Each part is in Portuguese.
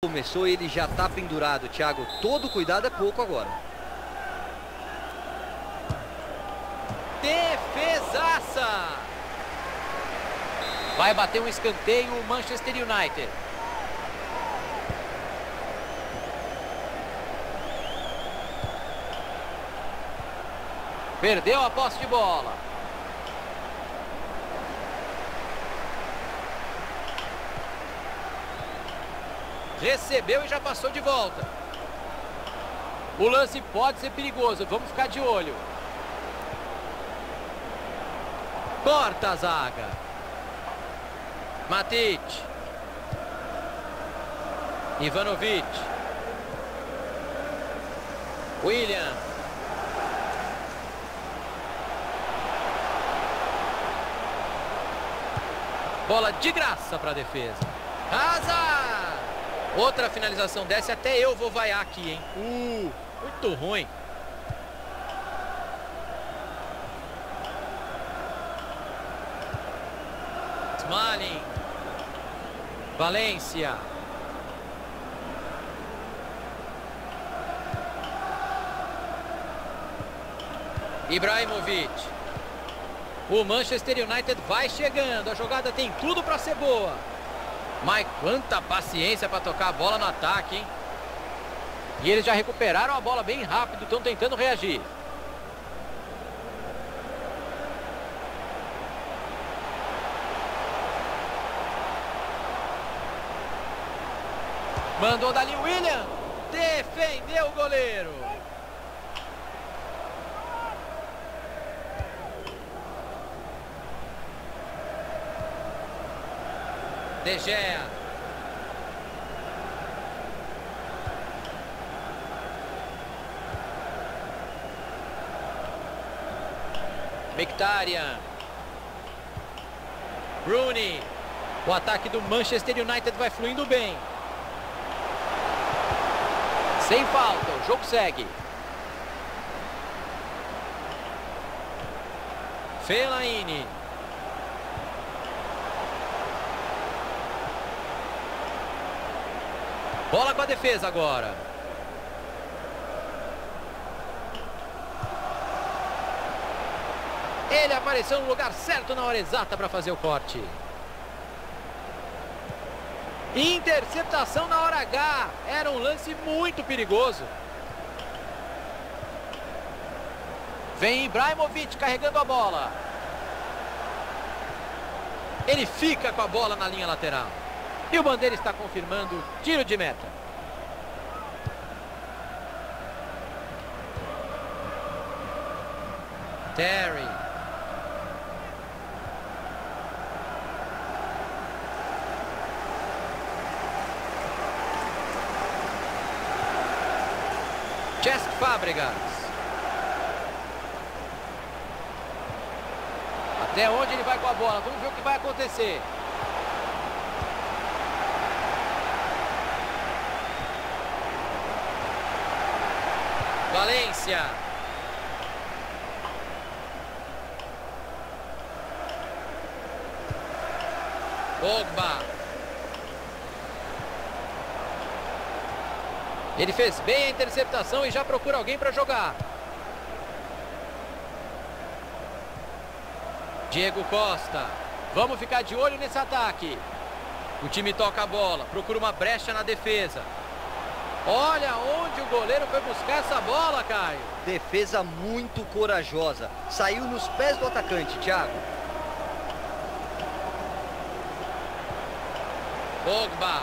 Começou ele já está pendurado, Thiago. Todo cuidado é pouco agora. Defesaça! Vai bater um escanteio o Manchester United. Perdeu a posse de bola. Recebeu e já passou de volta. O lance pode ser perigoso. Vamos ficar de olho. Corta a zaga. Matic. Ivanovic. William. Bola de graça para a defesa. Hazard. Outra finalização dessa, até eu vou vaiar aqui, hein? Uh, muito ruim. Smalling. Valência. Ibrahimovic. O Manchester United vai chegando. A jogada tem tudo para ser boa. Mas quanta paciência para tocar a bola no ataque, hein? E eles já recuperaram a bola bem rápido, estão tentando reagir. Mandou dali o William. Defendeu o goleiro. De Gea. Mkhitaryan. Rooney. O ataque do Manchester United vai fluindo bem. Sem falta, o jogo segue. Fellaini. Bola com a defesa agora. Ele apareceu no lugar certo na hora exata para fazer o corte. Interceptação na hora H. Era um lance muito perigoso. Vem Ibrahimovic carregando a bola. Ele fica com a bola na linha lateral. E o Bandeira está confirmando tiro de meta. Terry. Cesc Fábregas. Até onde ele vai com a bola? Vamos ver o que vai acontecer. Valência. Pogba. Ele fez bem a interceptação e já procura alguém para jogar. Diego Costa. Vamos ficar de olho nesse ataque. O time toca a bola, procura uma brecha na defesa. Olha onde o goleiro foi buscar essa bola, Caio. Defesa muito corajosa. Saiu nos pés do atacante, Thiago. Pogba.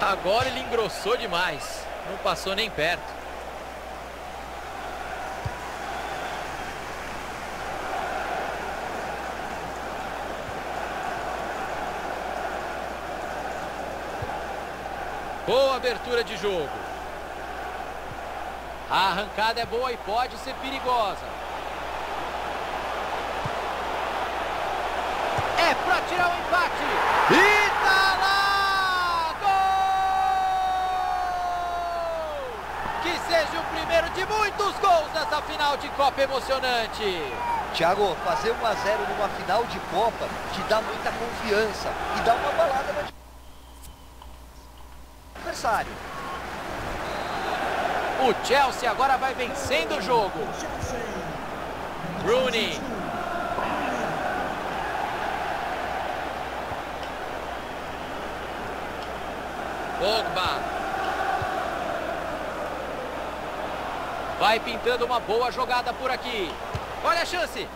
Agora ele engrossou demais. Não passou nem perto. Boa abertura de jogo. A arrancada é boa e pode ser perigosa. É para tirar o empate. E tá lá! Gol! Que seja o primeiro de muitos gols nessa final de Copa emocionante. Thiago, fazer 1 a 0 numa final de Copa te dá muita confiança e dá uma balada no adversário. O Chelsea agora vai vencendo o jogo. Rooney. Pogba. Vai pintando uma boa jogada por aqui. Olha a chance.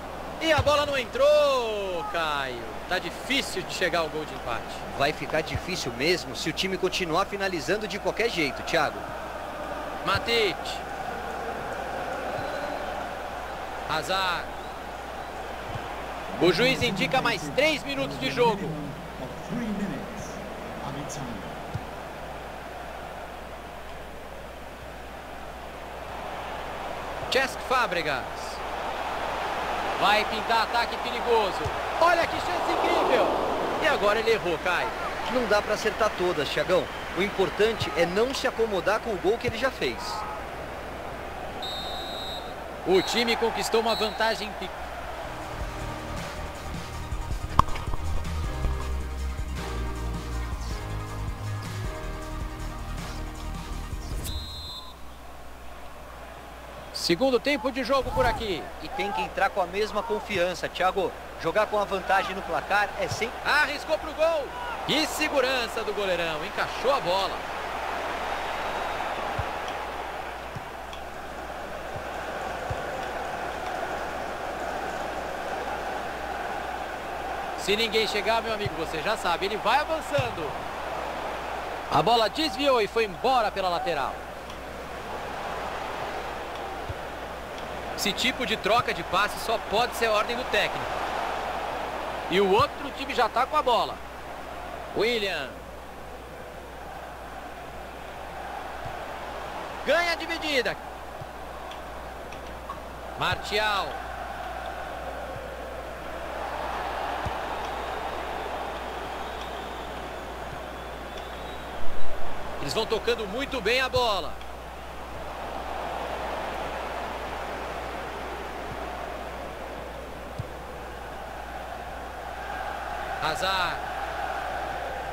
E a bola não entrou, Caio. Tá difícil de chegar ao gol de empate. Vai ficar difícil mesmo se o time continuar finalizando de qualquer jeito, Thiago. Matic. Hazard. O juiz indica mais três minutos de jogo. Cesc Fábregas. Vai pintar ataque perigoso. Olha que chance incrível. E agora ele errou, Caio. Não dá para acertar todas, Thiagão. O importante é não se acomodar com o gol que ele já fez. O time conquistou uma vantagem Segundo tempo de jogo por aqui. E tem que entrar com a mesma confiança, Thiago. Jogar com a vantagem no placar é sempre... Arriscou pro gol. E segurança do goleirão. Encaixou a bola. Se ninguém chegar, meu amigo, você já sabe, ele vai avançando. A bola desviou e foi embora pela lateral. Esse tipo de troca de passe só pode ser ordem do técnico. E o outro time já está com a bola. William. Ganha a dividida. Martial. Eles vão tocando muito bem a bola. Hazard.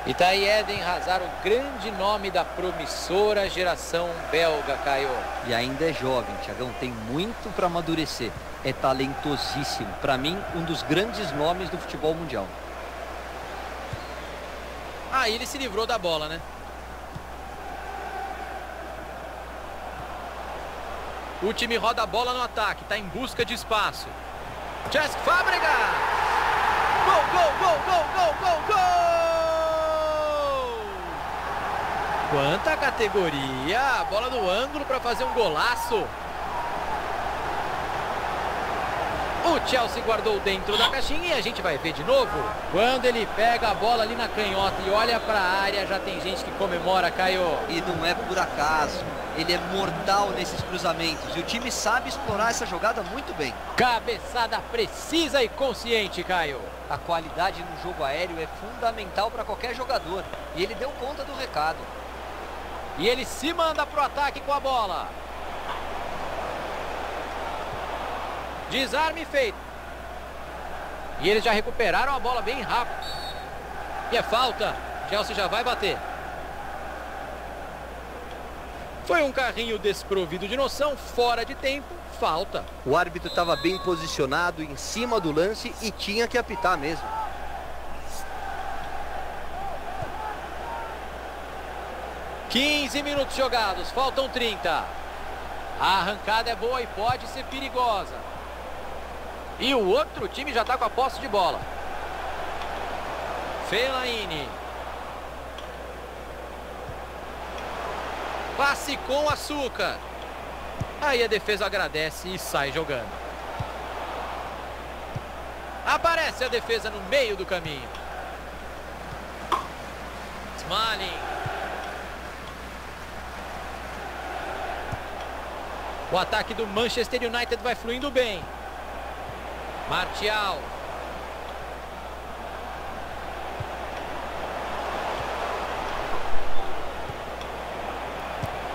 E tá aí Eden Hazard, o grande nome da promissora geração belga, Caio. E ainda é jovem, Tiagão, tem muito para amadurecer. É talentosíssimo. Para mim, um dos grandes nomes do futebol mundial. Aí ah, ele se livrou da bola, né? O time roda a bola no ataque, está em busca de espaço. Cesc Fábrega! Gol, gol, gol, gol, gol, gol, gol! Quanta categoria! Bola no ângulo para fazer um golaço. O Chelsea guardou dentro da caixinha e a gente vai ver de novo. Quando ele pega a bola ali na canhota e olha para a área, já tem gente que comemora, Caio. E não é por acaso. Ele é mortal nesses cruzamentos e o time sabe explorar essa jogada muito bem. Cabeçada precisa e consciente, Caio. A qualidade no jogo aéreo é fundamental para qualquer jogador e ele deu conta do recado. E ele se manda para o ataque com a bola. Desarme feito. E eles já recuperaram a bola bem rápido. E é falta. Chelsea já vai bater. Foi um carrinho desprovido de noção, fora de tempo, falta. O árbitro estava bem posicionado em cima do lance e tinha que apitar mesmo. Quinze minutos jogados, faltam 30. A arrancada é boa e pode ser perigosa. E o outro time já está com a posse de bola. Fellaini. Passe com açúcar. Aí a defesa agradece e sai jogando. Aparece a defesa no meio do caminho. Smalling. O ataque do Manchester United vai fluindo bem. Martial.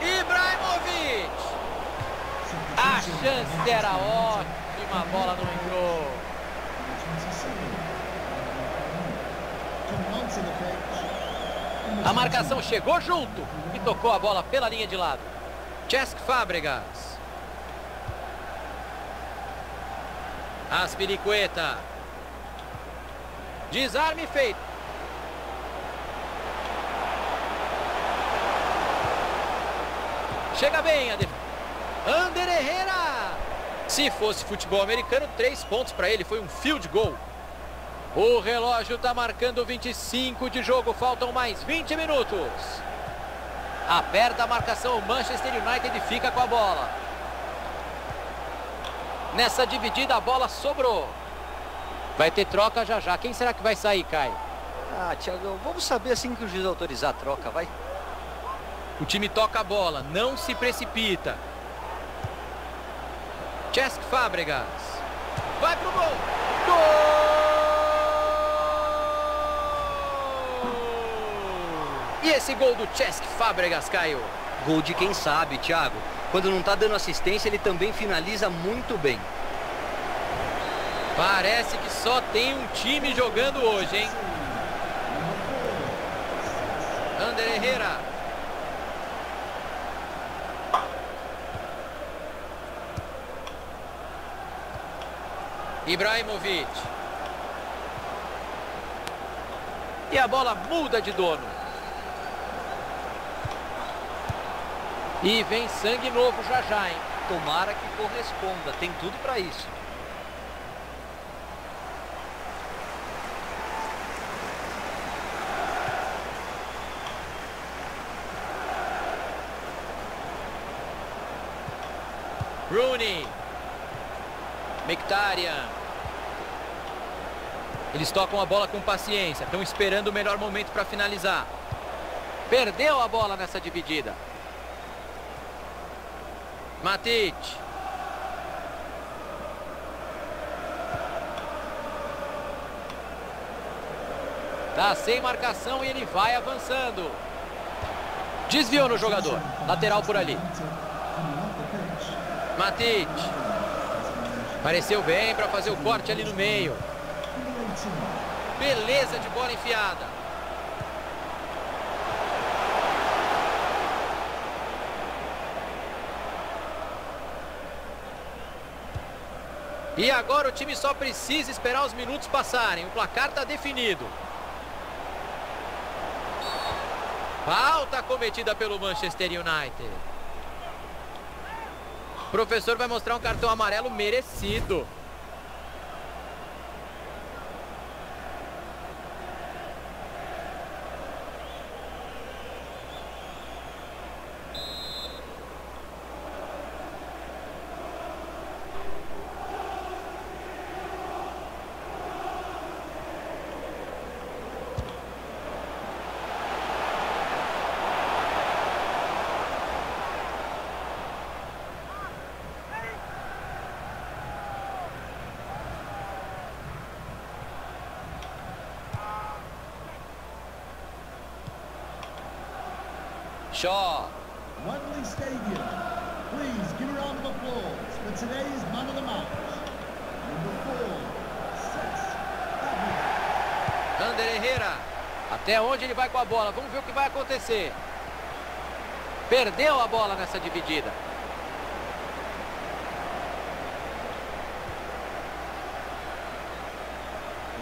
Ibrahimovic. A chance era ótima, a bola não entrou. A marcação chegou junto e tocou a bola pela linha de lado. Cesc Fábregas. Aspiricueta. Desarme feito. Chega bem a defesa. Ander Herrera. Se fosse futebol americano, três pontos para ele. Foi um field goal. O relógio está marcando 25 de jogo, faltam mais 20 minutos. Aperta a marcação, o Manchester United fica com a bola. Nessa dividida a bola sobrou. Vai ter troca já já. Quem será que vai sair, Caio? Ah, Thiago, vamos saber assim que o juiz autorizar a troca, vai. O time toca a bola, não se precipita. Cesc Fábregas. Vai pro gol. Gol! E esse gol do Cesc Fábregas, Caio? Gol de quem sabe, Thiago. Quando não está dando assistência, ele também finaliza muito bem. Parece que só tem um time jogando hoje, hein? Ander Herrera. Ibrahimovic. E a bola muda de dono. E vem sangue novo já já, hein? Tomara que corresponda, tem tudo para isso. Rooney. Mictarian. Eles tocam a bola com paciência. Estão esperando o melhor momento para finalizar. Perdeu a bola nessa dividida. Matic. Tá sem marcação e ele vai avançando. Desviou no jogador. Lateral por ali. Matic. Pareceu bem para fazer o corte ali no meio. Beleza de bola enfiada. E agora o time só precisa esperar os minutos passarem. O placar está definido. Falta cometida pelo Manchester United. Professor vai mostrar um cartão amarelo merecido. Shaw. Wembley Stadium. Please give a round of applause for today's man of the match. Number four, six, Ander Herrera. Até onde ele vai com a bola? Vamos ver o que vai acontecer. Perdeu a bola nessa dividida.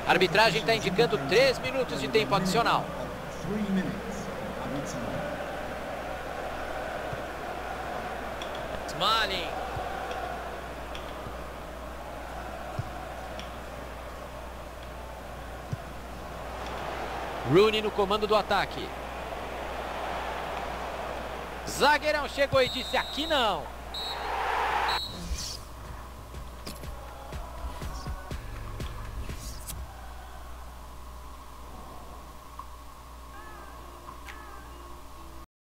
A arbitragem está indicando 3 minutos de tempo adicional. Smalling. Rooney no comando do ataque. Zagueirão chegou e disse aqui não.